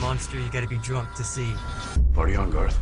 Monster, you gotta be drunk to see. Party on, Garth.